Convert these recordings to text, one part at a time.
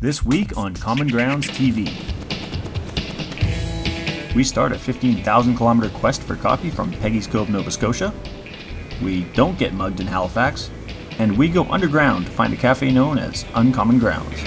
This week on Common Grounds TV. We start a 15,000 kilometer quest for coffee from Peggy's Cove, Nova Scotia. We don't get mugged in Halifax. And we go underground to find a cafe known as Uncommon Grounds.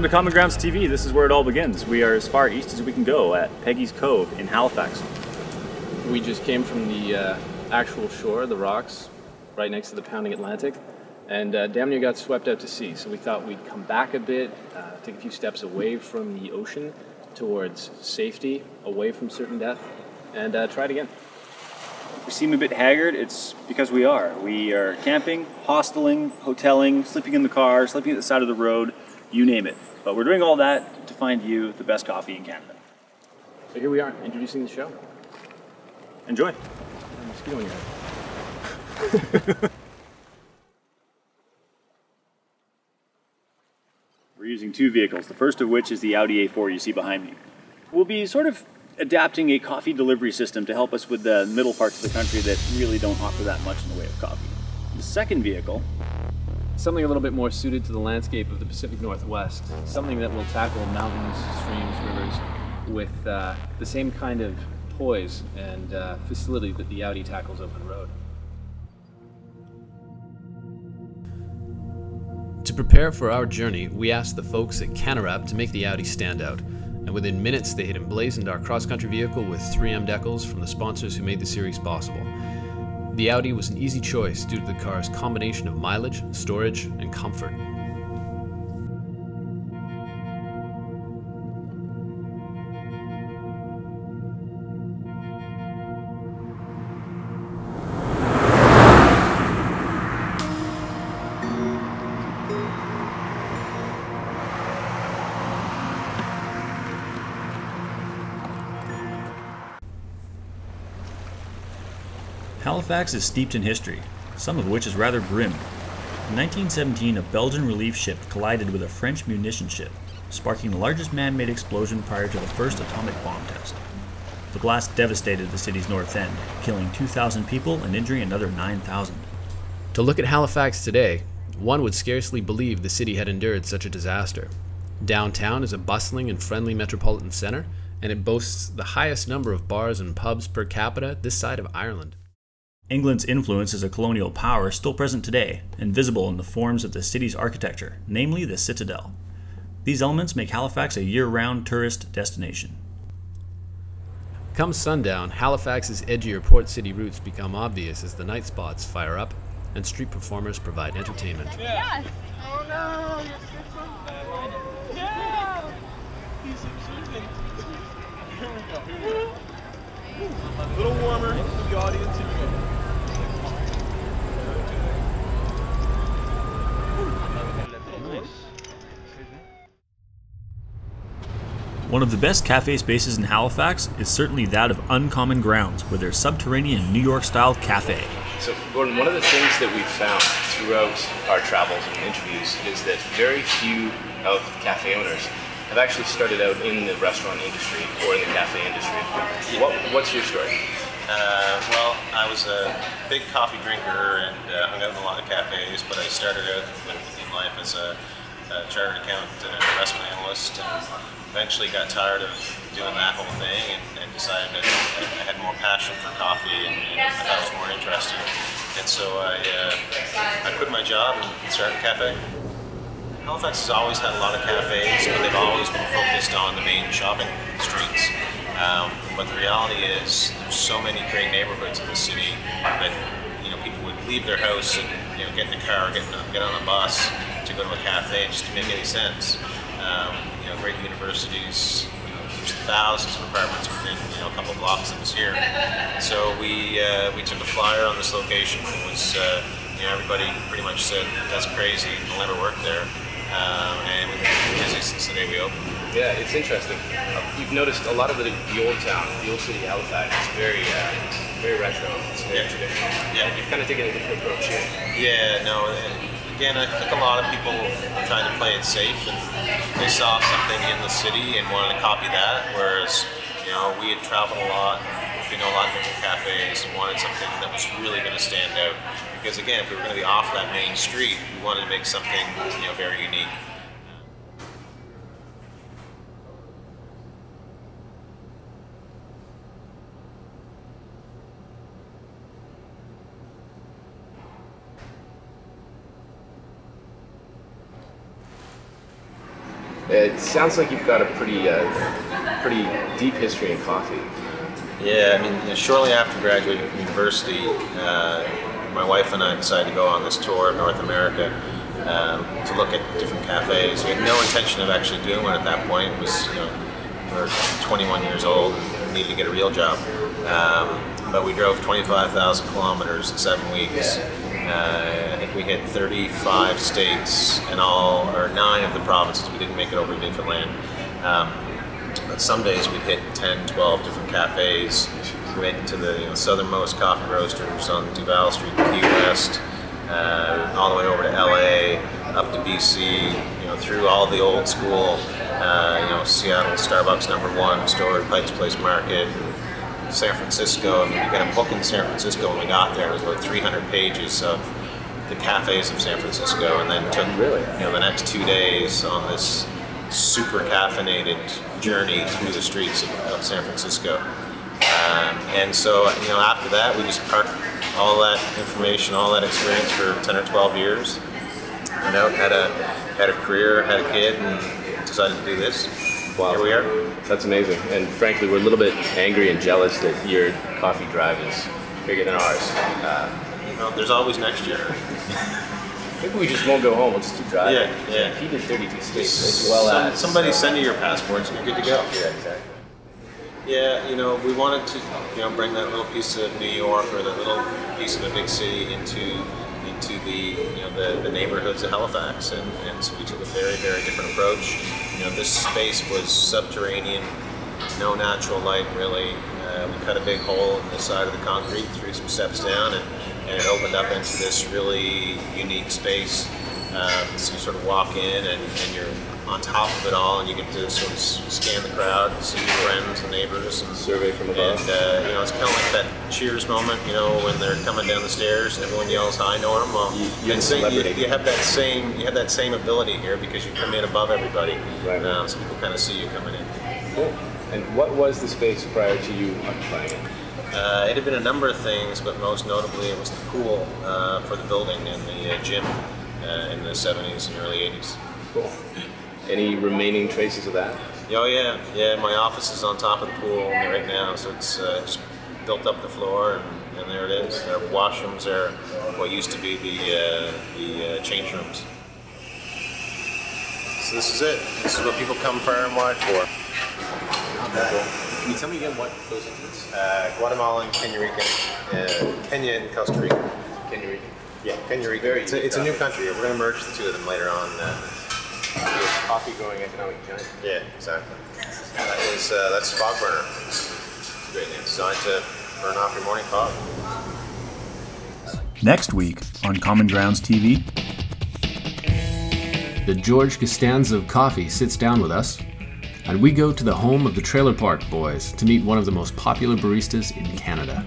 Welcome to Common Grounds TV. This is where it all begins. We are as far east as we can go at Peggy's Cove in Halifax. We just came from the uh, actual shore, the rocks, right next to the pounding Atlantic, and uh, damn near got swept out to sea. So we thought we'd come back a bit, uh, take a few steps away from the ocean towards safety, away from certain death, and uh, try it again. We seem a bit haggard, it's because we are. We are camping, hosteling, hoteling, sleeping in the car, sleeping at the side of the road, you name it. But we're doing all that to find you the best coffee in Canada. So here we are, introducing the show. Enjoy. Mosquito in your. We're using two vehicles, the first of which is the Audi A4 you see behind me. We'll be sort of adapting a coffee delivery system to help us with the middle parts of the country that really don't offer that much in the way of coffee. The second vehicle Something a little bit more suited to the landscape of the Pacific Northwest. Something that will tackle mountains, streams, rivers with uh, the same kind of poise and uh, facility that the Audi tackles open road. To prepare for our journey, we asked the folks at Canorab to make the Audi stand out, and within minutes they had emblazoned our cross-country vehicle with 3M decals from the sponsors who made the series possible. The Audi was an easy choice due to the car's combination of mileage, storage, and comfort. Halifax is steeped in history, some of which is rather grim. In 1917, a Belgian relief ship collided with a French munition ship, sparking the largest man made explosion prior to the first atomic bomb test. The blast devastated the city's north end, killing 2,000 people and injuring another 9,000. To look at Halifax today, one would scarcely believe the city had endured such a disaster. Downtown is a bustling and friendly metropolitan center, and it boasts the highest number of bars and pubs per capita this side of Ireland. England's influence as a colonial power is still present today and visible in the forms of the city's architecture, namely the Citadel. These elements make Halifax a year round tourist destination. Come sundown, Halifax's edgier port city roots become obvious as the night spots fire up and street performers provide entertainment. Yes. Oh no, you're so Yeah. He's achieving. Here we go. Here we go. A little warmer for the audience. Here we go. One of the best cafe spaces in Halifax is certainly that of Uncommon Grounds, with their subterranean New York style cafe. So, Gordon, one of the things that we've found throughout our travels and interviews is that very few of the cafe owners have actually started out in the restaurant industry or in the cafe industry. What, what's your story? Uh, well, I was a big coffee drinker and uh, hung out in a lot of cafes, but I started out in life as a, a chartered accountant and an investment analyst, and eventually got tired of doing that whole thing and, and decided that I had more passion for coffee and, and I thought it was more interesting. And so I, uh, I quit my job and started a cafe. Halifax has always had a lot of cafes, but they've always been focused on the main shopping streets. Um, but the reality is, there's so many great neighborhoods in the city that you know people would leave their house and you know get in a car, get, get on a bus to go to a cafe It just didn't make any sense. Um, you know, great universities. You know, there's thousands of apartments within you know a couple of blocks of us here. So we uh, we took a flyer on this location. It was uh, you know everybody pretty much said that's crazy. We'll never work there. Um, and we've been busy since the day we opened. Yeah, it's interesting. You've noticed a lot of the, the old town, the old city Halifax, is very, uh, very retro. It's very Yeah. traditional. Yeah. You've kind of taken a different approach here. Yeah, no. Again, I think a lot of people tried to play it safe, and they saw something in the city and wanted to copy that. Whereas, you know, we had traveled a lot, we know a lot of different cafes, and wanted something that was really going to stand out. Because again, if we were going to be off that main street, we wanted to make something, you know, very unique. It sounds like you've got a pretty, uh, pretty deep history in coffee. Yeah, I mean, you know, shortly after graduating from university, uh, my wife and I decided to go on this tour of North America um, to look at different cafes. We had no intention of actually doing one at that point. It was, you know, we were 21 years old and needed to get a real job. Um, but we drove 25,000 kilometers in seven weeks. Uh, I think we hit 35 states and all, or nine of the provinces. We didn't make it over to Newfoundland. Um, but some days we'd hit 10, 12 different cafes. We went to the you know, southernmost coffee roasters on Duval Street, in Key West, uh, all the way over to LA, up to BC, you know, through all the old school, uh, you know, Seattle Starbucks number one store, Pikes Place Market, San Francisco. I mean, we got a book in San Francisco when we got there. It was about 300 pages of the cafes of San Francisco, and then took Really? you know the next two days on this super caffeinated journey through the streets of, of San Francisco. Um, and so, you know, after that, we just parked all that information, all that experience for 10 or 12 years. Went out, had a had a career, had a kid, and decided to do this. Wow. Here we are. That's amazing. And frankly, we're a little bit angry and jealous that your coffee drive is bigger than ours. Uh, You know, there's always next year. maybe we just won't go home. We'll just keep driving. Yeah, yeah. He did 32 states as well Some- as somebody so- send you your passports and you're good to go. Yeah, exactly. Yeah, you know, we wanted to, you know, bring that little piece of New York or that little piece of a big city into into the you know the, the neighborhoods of Halifax, and, and so we took a very very different approach. You know, this space was subterranean, no natural light really. Uh, we cut a big hole in the side of the concrete, threw some steps down, and, and it opened up into this really unique space. Um, so you sort of walk in and, and you're on top of it all, and you get to sort of scan the crowd, and see your friends and neighbors, and Survey from above. And uh, you know, it's kind of like that Cheers moment, you know, when they're coming down the stairs and everyone yells "Hi, Norm." Well, You- you're and the you, you have that same you have that same ability here because you come in above everybody, Right. um, so people kind of see you coming in. Cool. And what was the space prior to you occupying it? Uh, it had been a number of things, but most notably it was the pool uh, for the building and the uh, gym uh, in the 70s and early 80s. Cool. Any remaining traces of that? Oh yeah, yeah. My office is on top of the pool right now, so it's uh, just built up the floor, and, and there it is. Our washrooms are what used to be the uh, the uh, change rooms. So this is it. This is what people come far and wide for. Can you tell me again what goes into this? Uh, Guatemalan, Kenya Rican, uh, Kenya and Costa Rica. Kenya Rican. Yeah, Kenya Rican. Very It's a, it's a new country. We're going to merge the two of them later on. Uh, Coffee growing economic giant. yeah, exactly. That is uh, that's Fogburner. Great name. Designed to burn off your morning fog. Next week on Common Grounds TV, The George Costanza of Coffee sits down with us, and we go to the home of the Trailer Park Boys to meet one of the most popular baristas in Canada.